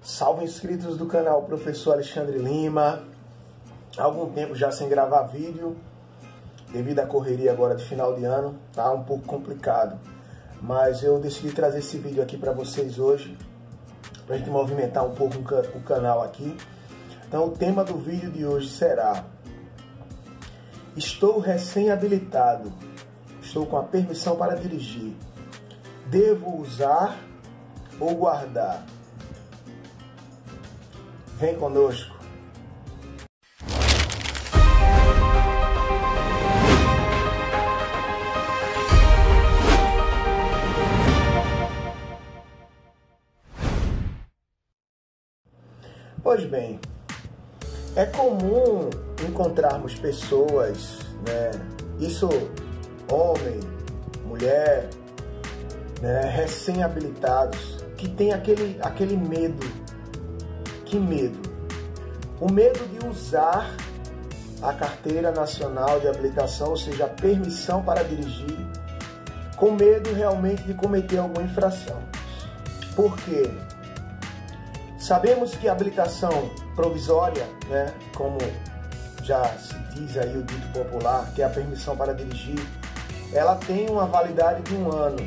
Salve inscritos do canal Professor Alexandre Lima. Há algum tempo já sem gravar vídeo, devido à correria agora de final de ano, tá um pouco complicado. Mas eu decidi trazer esse vídeo aqui para vocês hoje, para a gente movimentar um pouco o canal aqui. Então o tema do vídeo de hoje será Estou recém-habilitado, estou com a permissão para dirigir. Devo usar ou guardar? Vem conosco. Pois bem, é comum encontrarmos pessoas, né? Isso homem, mulher, né, recém-habilitados, que tem aquele, aquele medo que medo? O medo de usar a carteira nacional de habilitação, ou seja, a permissão para dirigir, com medo realmente de cometer alguma infração. Por quê? Sabemos que a habilitação provisória, né, como já se diz aí o dito popular, que é a permissão para dirigir, ela tem uma validade de um ano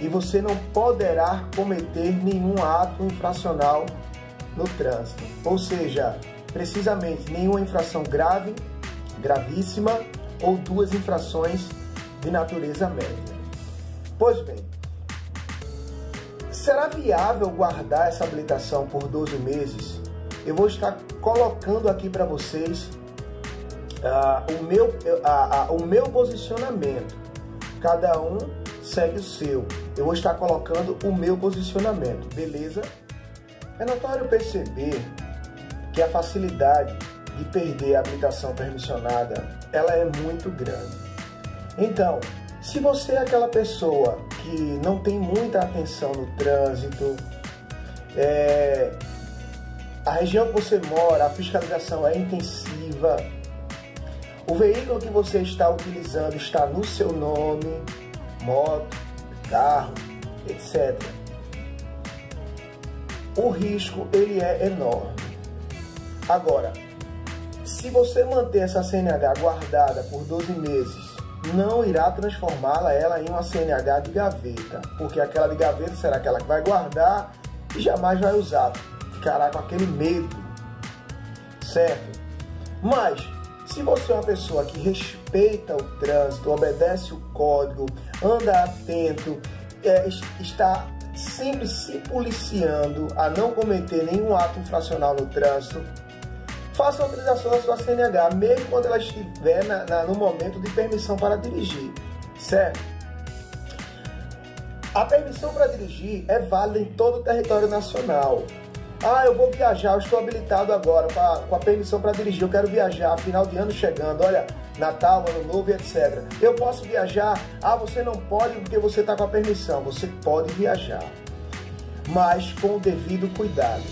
e você não poderá cometer nenhum ato infracional no trânsito. Ou seja, precisamente nenhuma infração grave, gravíssima ou duas infrações de natureza média. Pois bem, será viável guardar essa habilitação por 12 meses? Eu vou estar colocando aqui para vocês uh, o, meu, uh, uh, o meu posicionamento. Cada um segue o seu. Eu vou estar colocando o meu posicionamento, beleza? É notório perceber que a facilidade de perder a habilitação permissionada ela é muito grande. Então, se você é aquela pessoa que não tem muita atenção no trânsito, é, a região que você mora, a fiscalização é intensiva, o veículo que você está utilizando está no seu nome, moto, carro, etc o risco ele é enorme. Agora, se você manter essa CNH guardada por 12 meses, não irá transformá-la ela em uma CNH de gaveta, porque aquela de gaveta será aquela que vai guardar e jamais vai usar, ficará com aquele medo, certo? Mas se você é uma pessoa que respeita o trânsito, obedece o código, anda atento, é, está sempre se policiando a não cometer nenhum ato infracional no trânsito, faça a utilização da sua CNH, mesmo quando ela estiver na, na, no momento de permissão para dirigir, certo? A permissão para dirigir é válida em todo o território nacional. Ah, eu vou viajar, eu estou habilitado agora pra, com a permissão para dirigir, eu quero viajar, final de ano chegando, olha, Natal, Ano Novo etc. Eu posso viajar? Ah, você não pode porque você está com a permissão. Você pode viajar, mas com o devido cuidado.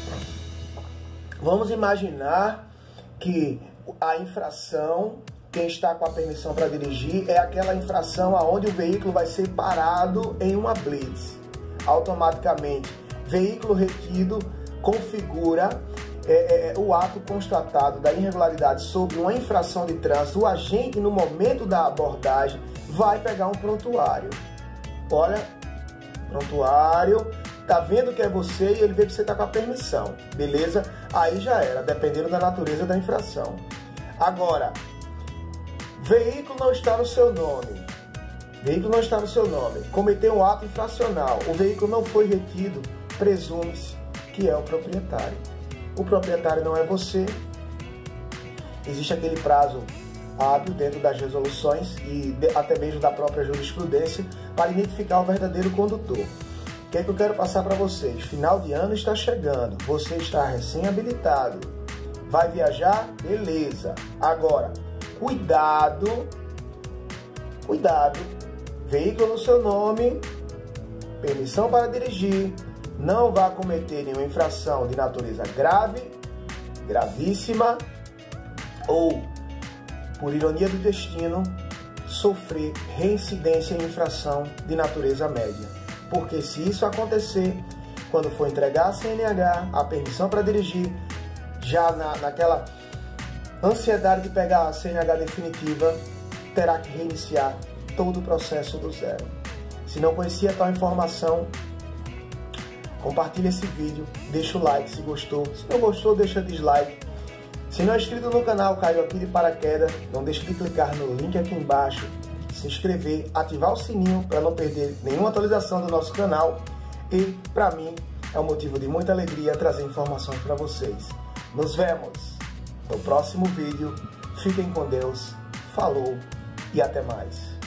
Vamos imaginar que a infração, quem está com a permissão para dirigir, é aquela infração aonde o veículo vai ser parado em uma blitz. Automaticamente, veículo retido configura é, é, é, o ato constatado da irregularidade sobre uma infração de trânsito, o agente, no momento da abordagem, vai pegar um prontuário. Olha, prontuário, tá vendo que é você e ele vê que você tá com a permissão, beleza? Aí já era, dependendo da natureza da infração. Agora, veículo não está no seu nome. Veículo não está no seu nome. Cometeu um ato infracional. O veículo não foi retido. Presume-se que é o proprietário. O proprietário não é você. Existe aquele prazo hábil dentro das resoluções e até mesmo da própria jurisprudência para identificar o verdadeiro condutor. O que é que eu quero passar para vocês? Final de ano está chegando, você está recém-habilitado. Vai viajar? Beleza. Agora, cuidado, cuidado. Veículo no seu nome, permissão para dirigir, não vá cometer nenhuma infração de natureza grave, gravíssima ou, por ironia do destino, sofrer reincidência em infração de natureza média. Porque se isso acontecer, quando for entregar a CNH, a permissão para dirigir, já na, naquela ansiedade de pegar a CNH definitiva, terá que reiniciar todo o processo do zero. Se não conhecia tal informação, compartilhe esse vídeo, deixa o like se gostou. Se não gostou, deixa dislike. Se não é inscrito no canal, caiu aqui de paraquedas, não deixe de clicar no link aqui embaixo, se inscrever, ativar o sininho para não perder nenhuma atualização do nosso canal e, para mim, é um motivo de muita alegria trazer informações para vocês. Nos vemos no próximo vídeo. Fiquem com Deus. Falou e até mais.